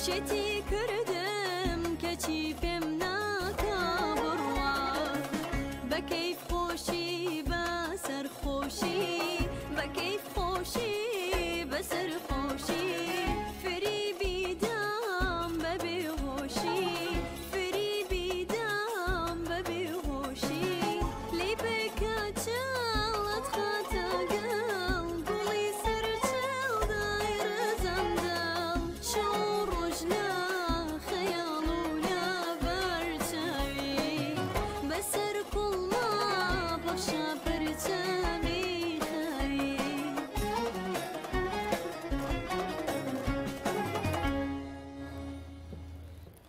وحشتی کردم کە چی پێم ناکە بڕوا بەکەیف خۆشی بە سەرخۆشی بەکەیف خۆشی بەسەر خۆشی